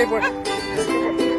skateboard. skateboard.